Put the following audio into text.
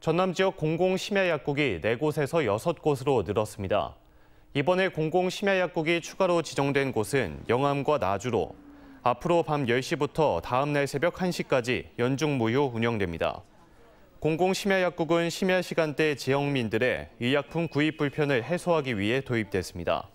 전남 지역 공공심야약국이 4곳에서 6곳으로 늘었습니다. 이번에 공공심야약국이 추가로 지정된 곳은 영암과 나주로 앞으로 밤 10시부터 다음 날 새벽 1시까지 연중 무휴 운영됩니다. 공공심야약국은 심야 시간대 지역민들의 의약품 구입 불편을 해소하기 위해 도입됐습니다.